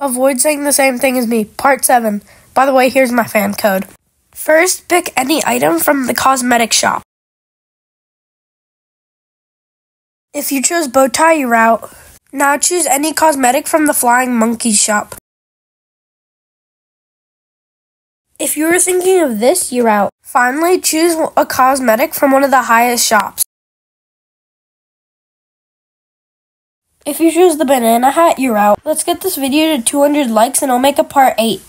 Avoid saying the same thing as me. Part 7. By the way, here's my fan code. First, pick any item from the cosmetic shop. If you chose bow tie, you're out. Now choose any cosmetic from the Flying Monkey shop. If you were thinking of this, you're out. Finally, choose a cosmetic from one of the highest shops. If you choose the banana hat, you're out. Let's get this video to 200 likes and I'll make a part 8.